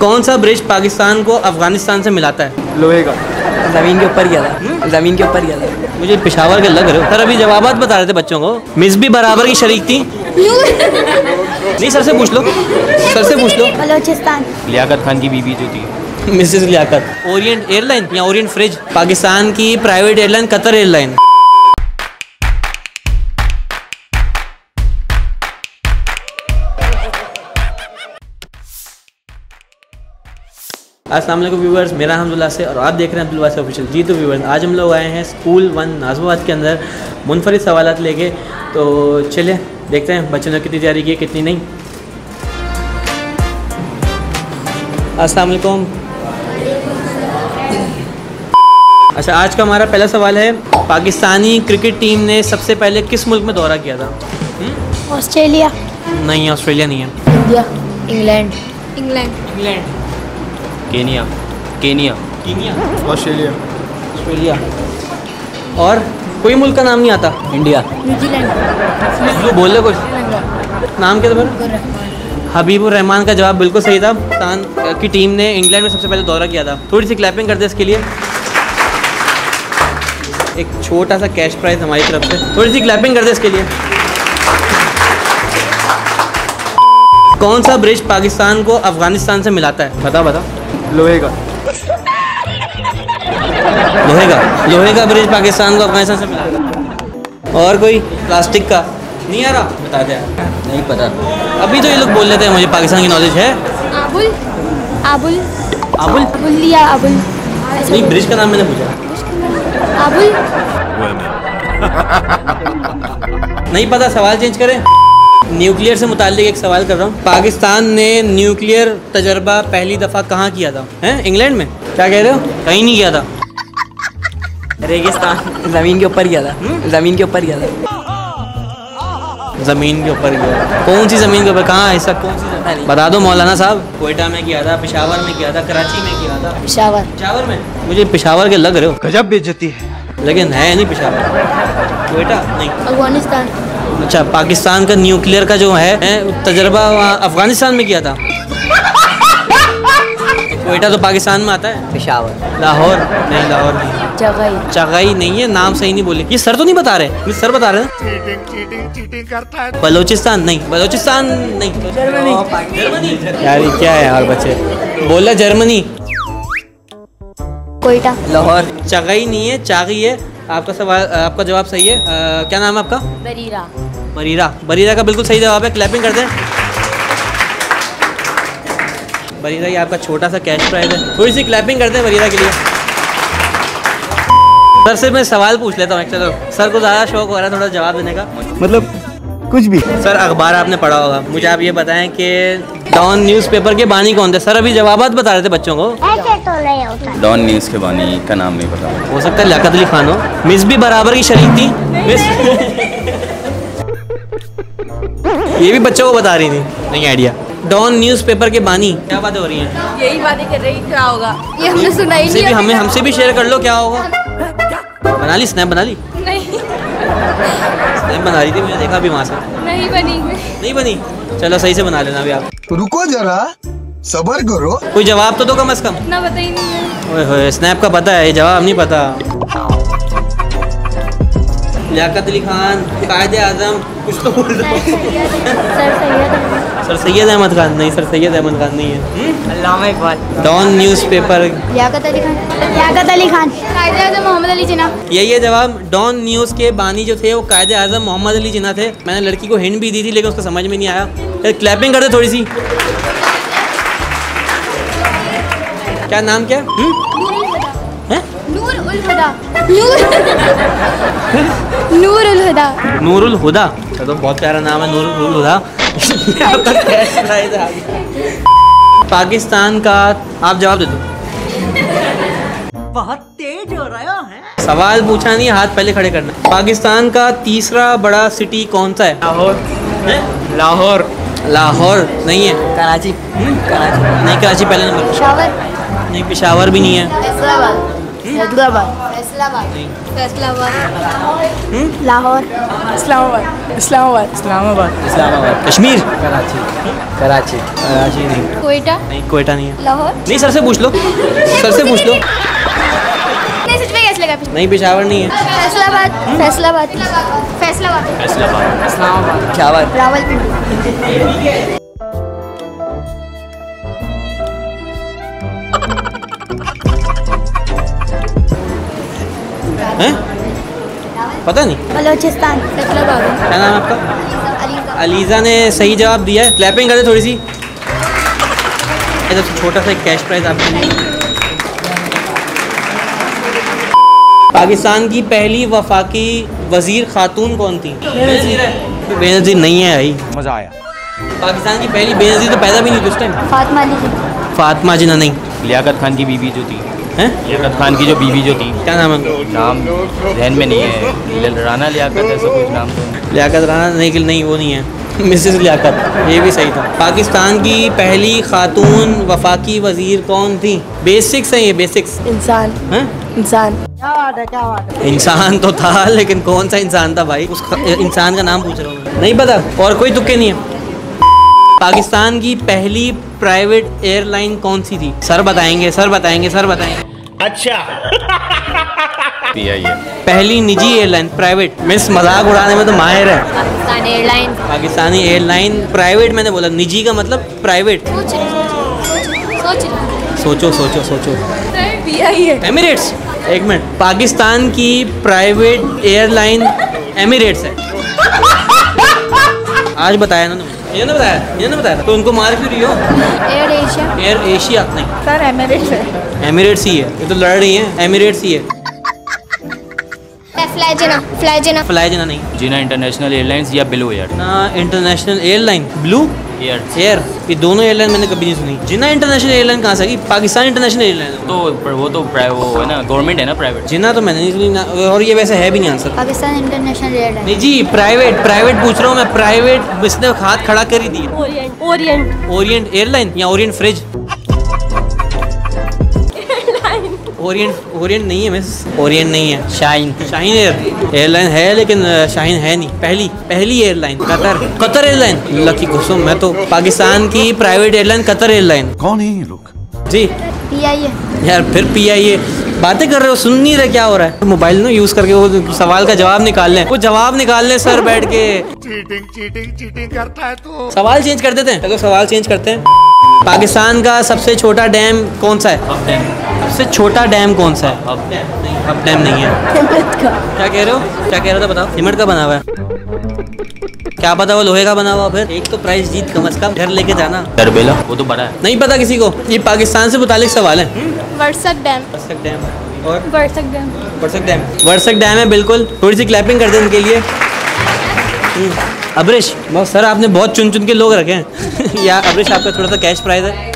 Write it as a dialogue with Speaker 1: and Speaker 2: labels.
Speaker 1: कौन सा ब्रिज पाकिस्तान को अफ़गानिस्तान से मिलाता है?
Speaker 2: लोहे का।
Speaker 3: ज़मीन के ऊपर गया था। ज़मीन के ऊपर गया था।
Speaker 1: मुझे पिशावर के लग रहे हो। सर अभी जवाब बता रहे थे बच्चों को। मिस भी बराबर की शरीक थी। नहीं सर से पूछ लो। सर से पूछ लो।
Speaker 4: बलोचिस्तान।
Speaker 2: लियाकत खान की बीबी जो थी।
Speaker 1: मिसेस लियाकत। ओरिएंट एयरलाइन या ओरिएंट फ्रिज? पाकिस्तान की प्राइवेट एयरलाइन कतर एयरलाइन। अस्सलाम वालेकुम व्यूवर्स मेरा नाम से और आप देख रहे हैं अब्दुल्ला से ऑफिशियल जी तो व्यूवर्स आज हम लोग आए हैं स्कूल वन नाजमाबाद के अंदर मुनफरद सवाल लेके। तो चले देखते हैं बच्चों ने कितनी तैयारी की है, कितनी नहीं। अस्सलाम वालेकुम अच्छा आज का हमारा पहला सवाल है पाकिस्तानी क्रिकेट टीम ने सबसे पहले किस मुल्क में दौरा किया था?
Speaker 4: ऑस्ट्रेलिया।
Speaker 1: नहीं ऑस्ट्रेलिया नहीं है।
Speaker 4: India. England. England.
Speaker 1: England.
Speaker 2: Kenya. Kenya.
Speaker 1: Kenya.
Speaker 5: Australia.
Speaker 1: Australia. और कोई मुल्क का नाम नहीं आता?
Speaker 3: इंडिया।
Speaker 4: New Zealand.
Speaker 1: जो बोल रहे कुछ। नाम क्या था हबीबुर रहमान का जवाब बिल्कुल सही था। पाकिस्तान की टीम ने इंग्लैंड में सबसे पहले दौरा किया था। थोड़ी सी क्लैपिंग करते इसके लिए। एक छोटा सा कैश प्राइज हमारी तरफ़ से। थोड़ी सी क्लैपिंग करते इसके लिए। कौन सा ब्रिज पाकिस्तान को अफ़गानिस्तान से मिलाता है? बता बता
Speaker 2: लोहे का।
Speaker 1: लोहे का। लोहे का ब्रिज पाकिस्तान को अफ़गानिस्तान से मिलाता है और कोई प्लास्टिक का? नहीं आ रहा? बता दे।
Speaker 3: नहीं पता।
Speaker 1: अभी तो ये लोग बोल लेते हैं मुझे पाकिस्तान की नॉलेज है।
Speaker 4: आबुल। आबुल।
Speaker 1: आबुल?
Speaker 4: आबुल लिया आबुल।
Speaker 1: नहीं ब्रिज का नाम मैंने पूछा।
Speaker 4: आबुल।
Speaker 1: नहीं पता सवाल चेंज करें। न्यूक्लियर से मुतालिक एक सवाल कर रहा हूँ। पाकिस्तान ने न्यूक्लियर तजर्बा पहली दफ़ा कहाँ किया था? हैं? इंग्लैंड में? क्या कह रहे हो? कहीं नहीं किया था।
Speaker 3: रेगिस्तान ज़मीन के ऊपर गया था। ज़मीन के ऊपर गया था।
Speaker 1: ज़मीन के ऊपर किया कौन सी ज़मीन के ऊपर? कहाँ ऐसा? कौन सी ज़मीन? बता दो मौलाना साहब। कोयटा में किया था पिशावर में किया था कराची में किया था।
Speaker 4: पिशावर।
Speaker 1: पिशावर में? मुझे पिशावर के लग रहे हो।
Speaker 5: गजब बेइज्जती है।
Speaker 1: लेकिन है नहीं पिशावर। कोयटा? नहीं।
Speaker 4: अफ़गानिस्तान।
Speaker 1: अच्छा पाकिस्तान का न्यूक्लियर का जो है तजर्बा अफ़गानिस्तान में किया था। कोयटा तो पाकिस्तान में आता है।
Speaker 3: पेशावर।
Speaker 1: लाहौर? नहीं लाहौर नहीं।
Speaker 4: जगह
Speaker 1: चगाई नहीं है नाम सही नहीं बोले। ये सर तो नहीं बता रहे ये सर बता रहे हैं। बलोचिस्तान? नहीं बलोचिस्तान नहीं। जर्मनी। यार ये क्या है यार बच्चे? बोला जर्मनी।
Speaker 4: कोयटा।
Speaker 3: लाहौर।
Speaker 1: चगाई नहीं है चागी है। आपका सवाल आपका जवाब सही है। अ, क्या नाम है आपका?
Speaker 4: बरीरा
Speaker 1: बरीरा। बरीरा का बिल्कुल सही जवाब है क्लैपिंग कर दें। बरीरा ये आपका छोटा सा कैश प्राइज है। थोड़ी सी क्लैपिंग कर दें बरीरा के लिए। सर से मैं सवाल पूछ लेता हूँ चलो सर को ज़्यादा शौक हो रहा है थोड़ा जवाब देने का।
Speaker 5: मतलब कुछ भी।
Speaker 1: सर अखबार आपने पढ़ा होगा। मुझे आप ये बताएँ कि डॉन न्यूज़पेपर के बानी कौन थे? सर अभी जवाब बता रहे थे बच्चों को।
Speaker 4: ऐसे तो नहीं होता।
Speaker 2: डॉन न्यूज़ के बानी का नाम नहीं पता।
Speaker 1: हो सकता है लियाकत अली खान हो। मिस भी बराबर की शरीक थी। मिस ये भी बच्चों को बता रही थी। नहीं आइडिया डॉन न्यूज़पेपर के बानी। क्या बातें हो रही हैं?
Speaker 6: यही बातें कर रही क्या होगा?
Speaker 4: ये हमने सुना ही
Speaker 1: हमसे भी
Speaker 4: नहीं
Speaker 1: हमें हमसे भी शेयर कर लो क्या होगा? बना ली स्नैप बना ली?
Speaker 6: नहीं।
Speaker 1: स्नैप बना रही थी मैंने देखा भी वहाँ से।
Speaker 6: नहीं बनी।
Speaker 1: नहीं बनी? चलो सही से बना लेना अभी आप।
Speaker 5: रुको जरा सबर करो।
Speaker 1: कोई जवाब तो दो कम अज कम?
Speaker 6: ना पता ही नहीं है।
Speaker 1: ओए होए स्नैप का पता है ये जवाब नहीं पता। लियाकत अली खान कायद आज़म कुछ तो बोल दो।
Speaker 4: सर सैयद
Speaker 1: अहमद खान। नहीं सर सैयद अहमद खान नहीं है।
Speaker 3: Allama Iqbal
Speaker 1: Dawn newspaper
Speaker 4: Liaquat Ali Khan. Liaquat Ali Khan. Quaid-e Azam Mohammad Ali Jinnah
Speaker 1: यही है जवाब डॉन न्यूज़ के बानी जो थे वो कायद आज़म मोहम्मद अली जिना थे। मैंने लड़की को हिंट भी दी थी लेकिन उसको समझ में नहीं आया। फिर क्लैपिंग कर दे थोड़ी सी। क्या नाम क्या? हम्म?
Speaker 4: नूर उल हुदा। नूर नूर उल हुदा।
Speaker 1: नूरुल हुदा? ये तो बहुत प्यारा नाम है नूरुल हुदा। ये आपका cash prize है। आगे। पाकिस्तान का आप जवाब दे दो। बहुत तेज हो रहा है सवाल पूछा नहीं हाथ पहले खड़े करना। पाकिस्तान का तीसरा बड़ा सिटी कौन सा है?
Speaker 3: लाहौर। लाहौर।
Speaker 1: लाहौर नहीं है।
Speaker 3: कराची। कराची।
Speaker 1: नहीं कराची पहले नंबर।
Speaker 4: पेशावर।
Speaker 1: नहीं पेशावर भी नहीं है।
Speaker 4: हैदराबाद। फैसलाबाद।
Speaker 1: नहीं।
Speaker 4: लाहौर।
Speaker 3: इस्लामाबाद। इस्लामाबाद। इस्लामाबाद।
Speaker 1: इस्लामाबाद। कश्मीर।
Speaker 3: कराची। कराची।
Speaker 1: कराची नहीं।
Speaker 6: कोयटा।
Speaker 1: नहीं कोयटा नहीं है।
Speaker 6: लाहौर।
Speaker 1: नहीं सर से पूछ लो। सर से पूछ लो।
Speaker 4: नहीं सच में कैसे लगा
Speaker 1: नहीं पेशावर नहीं है।
Speaker 4: फैसलाबाद। फैसलाबाद। फैसलाबाद।
Speaker 2: फैसलाबाद।
Speaker 3: इस्लामाबाद। पेशावर
Speaker 4: रावलपिंडी।
Speaker 1: हैं? पता नहीं।
Speaker 4: बलोचिस्तान
Speaker 1: क्या नाम है आपका? अलीज़ा ने सही जवाब दिया है। क्लैपिंग कर दे थोड़ी सी। ये तो छोटा सा कैश प्राइज आपके लिए। पाकिस्तान की पहली वफाकी वज़ीर खातून कौन थी? बेनजीर नहीं है भाई।
Speaker 5: मज़ा आया।
Speaker 1: पाकिस्तान की पहली बेनजीर तो पैदा भी नहीं थी उस टाइम
Speaker 4: फातिमा
Speaker 1: फातिमा जिना नहीं।
Speaker 2: लियाकत खान की बीवी जो थी।
Speaker 1: हैं?
Speaker 2: लियाकत खान की जो बीवी जो थी।
Speaker 1: क्या नाम है?
Speaker 2: नाम जहन में नहीं है। राना लियाकत ऐसा कुछ नाम तो
Speaker 1: लियाकत राना नहीं कि नहीं वो नहीं है। मिसेस लियाकत ये भी सही था। पाकिस्तान की पहली खातून वफाकी वज़ीर कौन थी? बेसिक्स हैं ये बेसिक्स।
Speaker 3: इंसान।
Speaker 1: हैं?
Speaker 3: इंसान।
Speaker 1: इंसान तो था लेकिन कौन सा इंसान था भाई? उस इंसान का नाम पूछ रहा हूँ नहीं पता और कोई तुक्के नहीं है। पाकिस्तान की पहली प्राइवेट एयरलाइन कौन सी थी? सर बताएँगे सर बताएँगे सर बताएँगे।
Speaker 2: आई
Speaker 1: पहली निजी एयरलाइन प्राइवेट। मिस मज़ाक उड़ाने में तो माहिर है।
Speaker 6: Pakistan airline.
Speaker 1: Pakistani airline private मैंने बोला निजी का मतलब प्राइवेट।
Speaker 6: सोच सोच
Speaker 1: सोचो एमिरेट्स एक मिनट। पाकिस्तान की प्राइवेट एयरलाइन एमिरेट्स है। आज बताया ना तुमने। ये ना बताया ये ना बताया तो उनको मार क्यों रही हो?
Speaker 4: एयर एशिया
Speaker 1: एयर एशिया नहीं
Speaker 3: सर एमिरेट्स है।
Speaker 1: एमिरेट्स ही है। ये तो लड़ रही है। एमिरेट्स ही है।
Speaker 4: फ्लाइजना फ्लाइजना
Speaker 1: फ्लाई जना नहीं।
Speaker 2: जीना इंटरनेशनल एयरलाइंस या ब्लू एयर
Speaker 1: ना international airline blue
Speaker 2: air
Speaker 1: air ये दोनों एयरलाइन मैंने कभी नहीं सुनी। जिना इंटरनेशनल एयरलाइन कहाँ से आई पाकिस्तान इंटरनेशनल एयरलाइन
Speaker 2: तो पर वो तो वो है ना गवर्नमेंट है ना प्राइवेट
Speaker 1: जिना तो मैंने नहीं सुनी और ये वैसे है भी नहीं आंसर
Speaker 4: पाकिस्तान इंटरनेशनल एयरलाइन
Speaker 1: नहीं जी प्राइवेट प्राइवेट पूछ रहा हूँ मैं। प्राइवेट इसने हाथ खड़ा कर ही दिया।
Speaker 6: ओरिएंट ओरिएंट
Speaker 1: ओरिएंट एयरलाइन या ओरिएंट फ्रिज ओरिएंट ओरिएंट नहीं है मिस ओरिएंट नहीं है. शाइन शाइन एयर एयरलाइन है लेकिन शाइन है नहीं. पहली पहली airline Qatar Qatar airline Lucky Kusum मैं तो पाकिस्तान की प्राइवेट एयरलाइन कतर एयरलाइन
Speaker 5: कौन है ये लोग?
Speaker 1: जी.
Speaker 4: पी आई है
Speaker 1: यार फिर पी आई ए बातें कर रहे हो सुन नहीं रहे क्या हो रहा है? मोबाइल ना यूज़ करके वो सवाल का जवाब निकाल लें. वो जवाब निकाल लें सर बैठ के.
Speaker 5: चीटिंग चीटिंग चीटिंग करता है तू.
Speaker 1: सवाल चेंज कर देते हैं. चलो सवाल चेंज करते हैं. पाकिस्तान का सबसे छोटा डैम कौन सा है?
Speaker 2: डैम
Speaker 1: सबसे छोटा डैम कौन सा है?
Speaker 2: अब
Speaker 1: नहीं अब डैम नहीं है। क्या कह रहे हो? क्या कह रहे हो बताओ। सीमेंट का बना हुआ है। क्या पता वो लोहे का बना हुआ फिर? एक तो प्राइस जीत कम अज कम घर लेके जाना।
Speaker 2: डरबेला वो तो बड़ा है।
Speaker 1: नहीं पता किसी को। ये पाकिस्तान से मुतालिक सवाल है।
Speaker 6: वर्षक डैम।
Speaker 1: वर्षक डैम। और?
Speaker 6: डैम।
Speaker 1: डैम। डैम है बिल्कुल। थोड़ी सी क्लैपिंग कर दें इनके लिए। हम्म, अब्रिश बहुत सर आपने बहुत चुन चुन के लोग रखे हैं। या अब्रेश आपका थोड़ा सा कैश प्राइस है?